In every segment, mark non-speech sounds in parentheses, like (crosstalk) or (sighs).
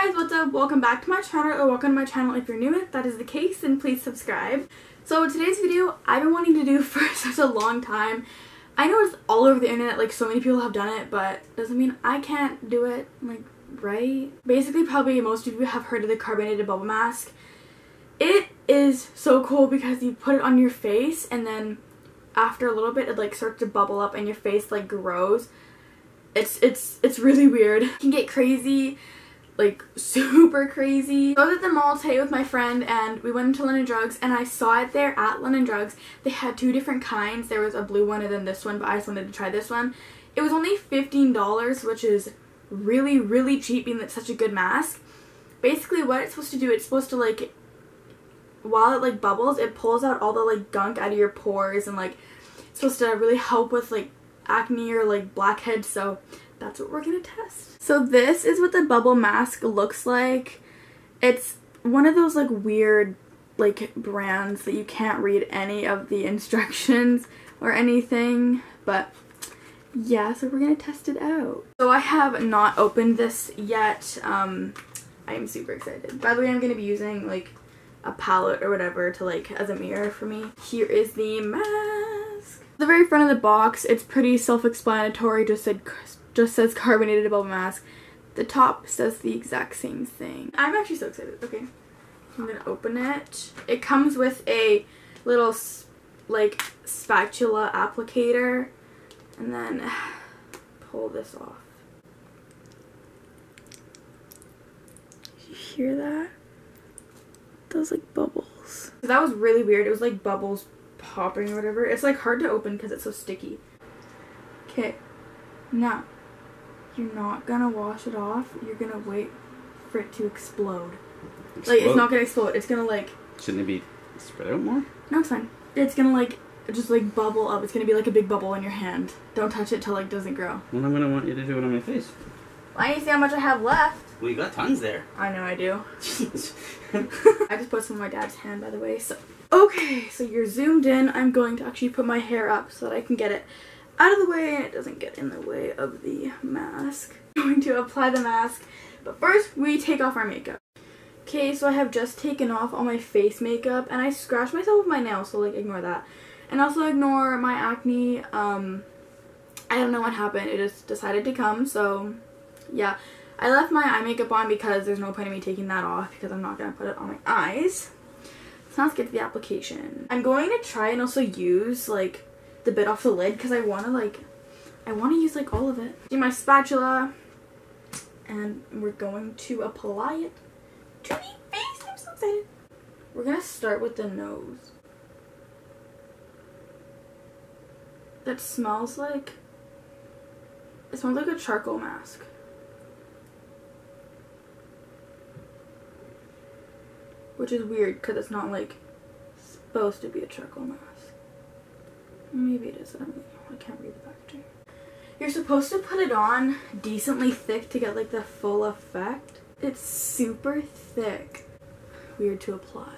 guys, what's up? Welcome back to my channel or welcome to my channel if you're new. If that is the case, then please subscribe. So today's video, I've been wanting to do (laughs) for such a long time. I know it's all over the internet, like so many people have done it, but doesn't mean I can't do it, like, right? Basically, probably most of you have heard of the carbonated bubble mask. It is so cool because you put it on your face and then after a little bit it like starts to bubble up and your face like grows. It's it's it's really weird. It can get crazy like (laughs) super crazy. I was at the mall today with my friend and we went into London Drugs and I saw it there at London Drugs. They had two different kinds. There was a blue one and then this one, but I just wanted to try this one. It was only $15, which is really, really cheap being that such a good mask. Basically what it's supposed to do, it's supposed to like, while it like bubbles, it pulls out all the like gunk out of your pores and like, it's supposed to really help with like acne or like blackheads. So that's what we're gonna test. So this is what the bubble mask looks like. It's one of those like weird like brands that you can't read any of the (laughs) instructions or anything, but yeah, so we're gonna test it out. So I have not opened this yet. Um, I am super excited. By the way, I'm gonna be using like a palette or whatever to like as a mirror for me. Here is the mask. The very front of the box, it's pretty self-explanatory, just said just says carbonated bubble mask. The top says the exact same thing. I'm actually so excited. Okay, I'm gonna open it. It comes with a little like spatula applicator and then (sighs) pull this off. Did you hear that? Those like bubbles. That was really weird. It was like bubbles popping or whatever. It's like hard to open because it's so sticky. Okay, now you're not gonna wash it off. You're gonna wait for it to explode. explode. Like it's not gonna explode. It's gonna like. Shouldn't it be spread out more? No, it's fine. It's gonna like just like bubble up. It's gonna be like a big bubble in your hand. Don't touch it till like doesn't grow. Well, I'm gonna want you to do it on my face. Well, I need to see how much I have left. Well, you got tons there. I know I do. (laughs) (laughs) I just put some in my dad's hand, by the way. So okay, so you're zoomed in. I'm going to actually put my hair up so that I can get it out of the way and it doesn't get in the way of the mask. (laughs) I'm going to apply the mask, but first we take off our makeup. Okay, so I have just taken off all my face makeup and I scratched myself with my nail, so like ignore that. And also ignore my acne. Um, I don't know what happened. It just decided to come, so yeah. I left my eye makeup on because there's no point in me taking that off because I'm not going to put it on my eyes. So let's get to the application. I'm going to try and also use like the bit off the lid because I want to like, I want to use like all of it. Do my spatula and we're going to apply it to my face. I'm so excited. We're going to start with the nose. That smells like, it smells like a charcoal mask. Which is weird because it's not like supposed to be a charcoal mask. Maybe it is. I don't know. I can't read the packaging. You're supposed to put it on decently thick to get like the full effect. It's super thick. Weird to apply.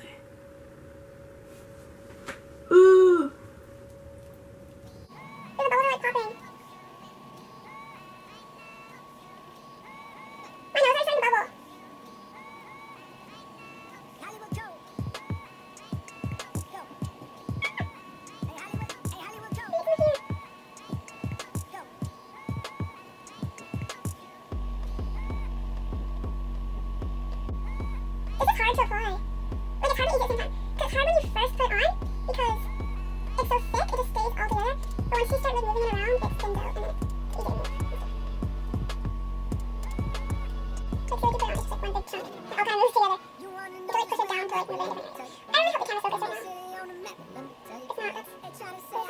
gotta say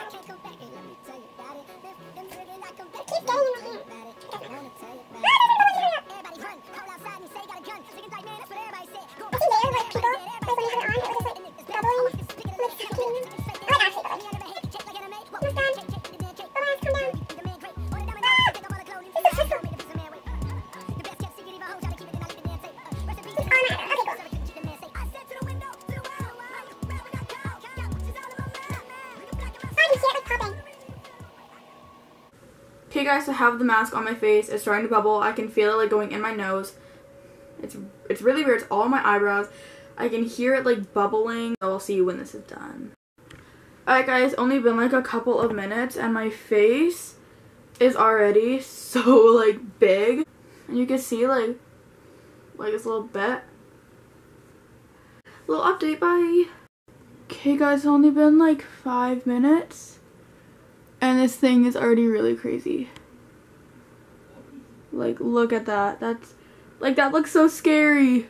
Okay guys, I have the mask on my face. It's starting to bubble. I can feel it like going in my nose. It's it's really weird. It's all on my eyebrows. I can hear it like bubbling. So I'll see you when this is done. Alright guys, only been like a couple of minutes and my face is already (laughs) so like big. And you can see like like this little bit. Little update, bye. Okay guys, only been like five minutes. And this thing is already really crazy. Like, look at that. That's, like, that looks so scary.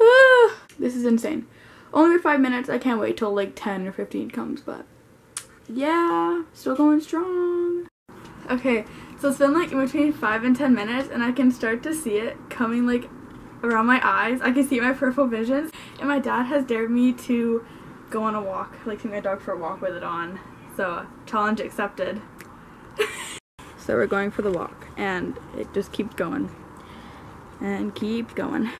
Ah, this is insane. Only for five minutes. I can't wait till like 10 or 15 comes, but yeah, still going strong. Okay, so it's been like in between five and 10 minutes and I can start to see it coming like around my eyes. I can see my peripheral visions and my dad has dared me to go on a walk, like take my dog for a walk with it on. So challenge accepted. so we're going for the walk and it just keeps going and keeps going.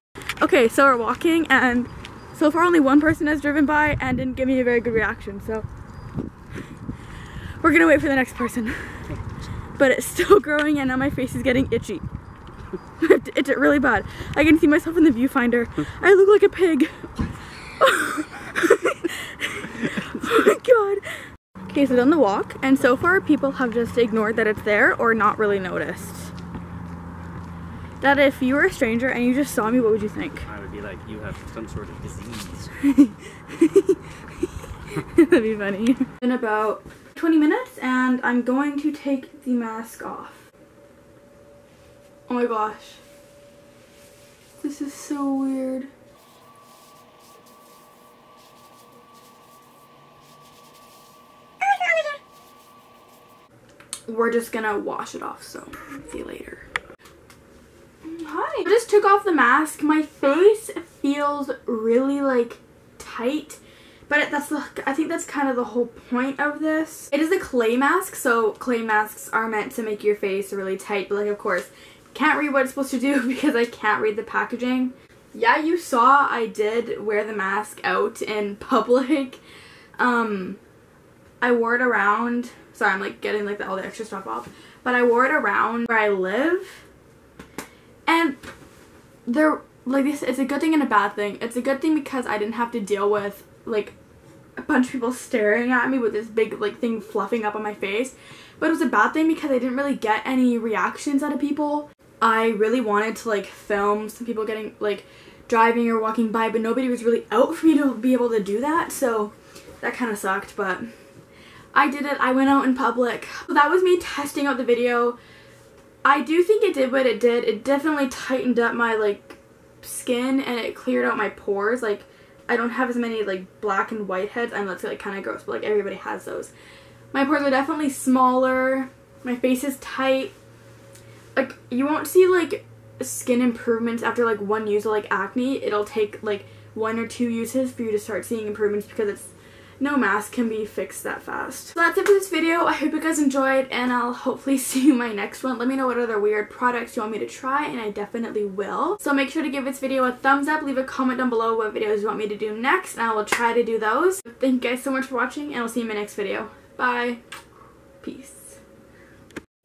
Okay, so we're walking and so far only one person has driven by and didn't give me a very good reaction. So we're gonna wait for the next person. But it's still (laughs) growing and now my face is getting itchy. (laughs) it's really bad. I can see myself in the viewfinder. I look like a pig. (laughs) oh my god. Okay, so on the walk, and so far people have just ignored that it's there or not really noticed. That if you were a stranger and you just saw me, what would you think? I would be like, you have some sort of disease. (laughs) That'd be funny. In about 20 minutes and I'm going to take the mask off. Oh my gosh. This is so weird. We're just gonna wash it off, so see you later. Hi. I just took off the mask. My face feels really like tight but that's the, I think that's kind of the whole point of this. It is a clay mask, so clay masks are meant to make your face really tight, but like of course, can't read what it's supposed to do (laughs) because I can't read the packaging. Yeah, you saw I did wear the mask out in (laughs) public. Um, I wore it around, sorry I'm like getting like the, all the extra stuff off, but I wore it around where I live. And there, like this, it's a good thing and a bad thing. It's a good thing because I didn't have to deal with like a bunch of people staring at me with this big like thing fluffing up on my face. But it was a bad thing because I didn't really get any reactions out of people. I really wanted to like film some people getting like driving or walking by, but nobody was really out for me to be able to do that. So that kind of sucked, but I did it. I went out in public. That was me testing out the video. I do think it did what it did. It definitely tightened up my like skin and it cleared out my pores. Like I don't have as many like black and white heads. I know that's like kind of gross, but like everybody has those. My pores are definitely smaller. My face is tight. Like you won't see like skin improvements after like one use of like acne. It'll take like one or two uses for you to start seeing improvements because it's no mask can be fixed that fast. So that's it for this video. I hope you guys enjoyed and I'll hopefully (laughs) see you in my next one. Let me know what other weird products you want me to try and I definitely will. So make sure to give this video a thumbs up. Leave a comment down below what videos you want me to do next and I will try to do those. Thank you guys so much for watching and I'll see you in my next video. Bye. Peace.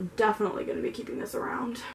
I'm definitely going to be keeping this around.